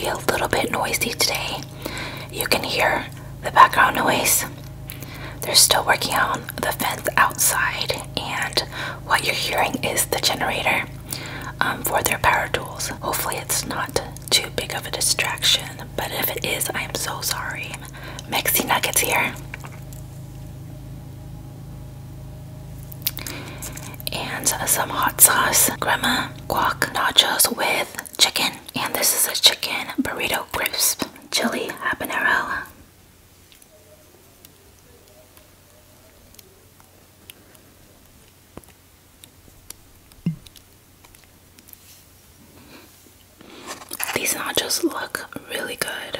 be a little bit noisy today. You can hear the background noise. They're still working on the fence outside, and what you're hearing is the generator um, for their power tools. Hopefully, it's not too big of a distraction, but if it is, I am so sorry. Mexi Nuggets here. And some hot sauce, grandma guac, nachos with chicken. This is a chicken burrito crisp, chili habanero. These nachos look really good.